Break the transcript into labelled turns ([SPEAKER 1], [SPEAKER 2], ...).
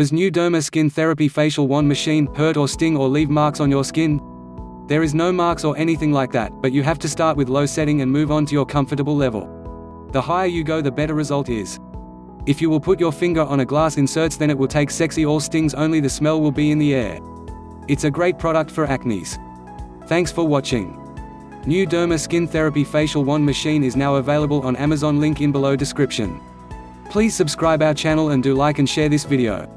[SPEAKER 1] Does NuDerma Skin Therapy Facial Wand Machine hurt or sting or leave marks on your skin? There is no marks or anything like that, but you have to start with low setting and move on to your comfortable level. The higher you go the better result is. If you will put your finger on a glass inserts then it will take sexy all stings only the smell will be in the air. It's a great product for acnes. Thanks for watching. NuDerma Skin Therapy Facial Wand Machine is now available on Amazon link in below description. Please subscribe our channel and do like and share this video.